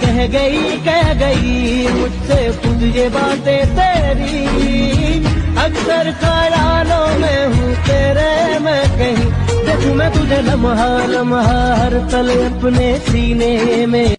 कह गई कह गई, मुझसे खुद ये बातें तेरी। अक्सर ख्यालों में हूँ तेरे, मैं कहीं। देखूँ मैं तुझे लम्हा लम्हा, हर तल अपने सीने में।